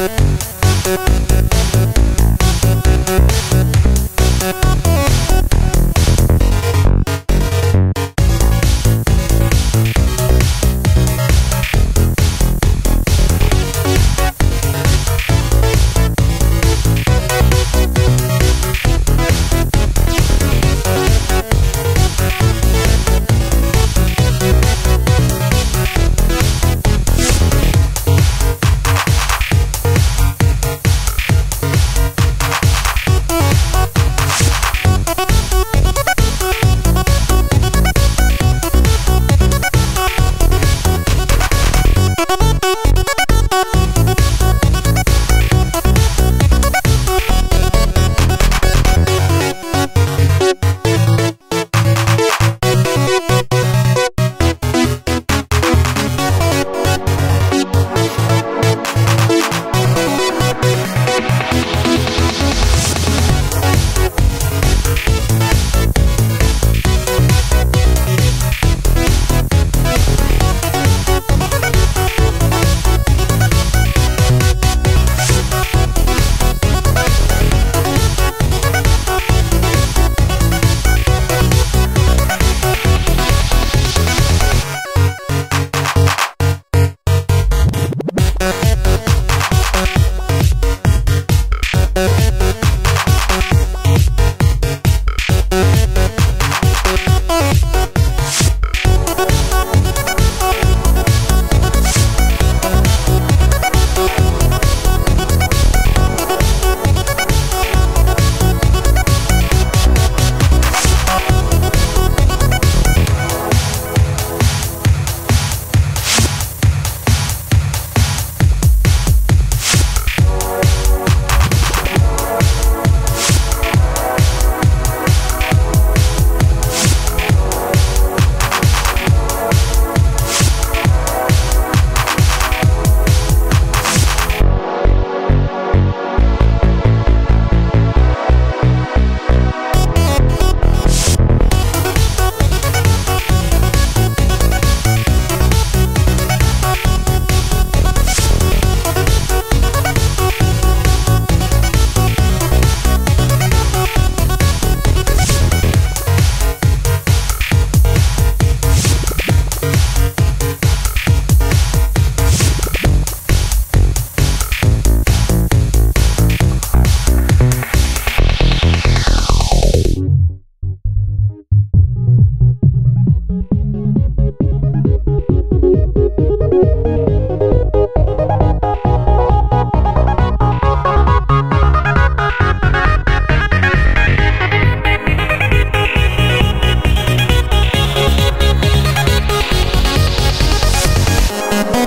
Música